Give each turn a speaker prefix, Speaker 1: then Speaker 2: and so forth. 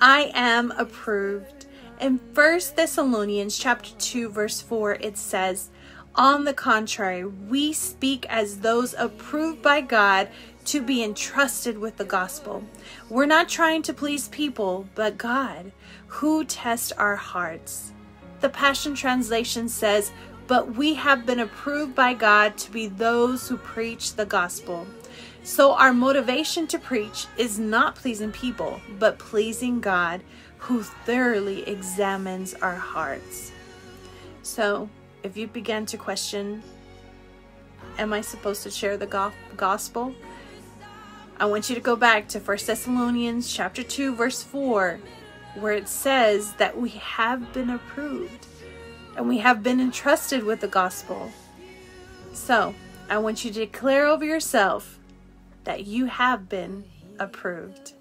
Speaker 1: I am approved. In 1 Thessalonians chapter 2 verse 4 it says, "On the contrary, we speak as those approved by God to be entrusted with the gospel. We're not trying to please people, but God, who tests our hearts." The Passion Translation says, "But we have been approved by God to be those who preach the gospel." So, our motivation to preach is not pleasing people, but pleasing God, who thoroughly examines our hearts. So, if you begin to question, Am I supposed to share the gospel? I want you to go back to 1 Thessalonians chapter 2 verse 4 where it says that we have been approved and we have been entrusted with the gospel. So, I want you to declare over yourself that you have been approved.